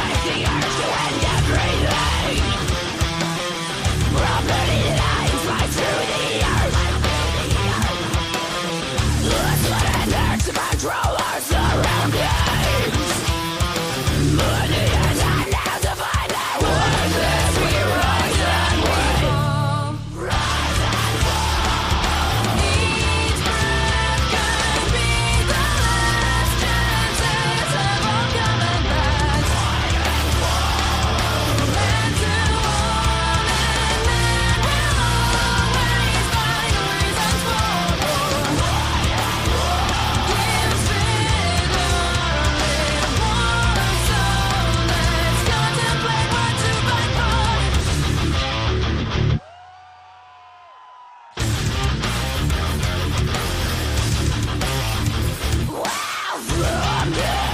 shake the earth to end Yeah!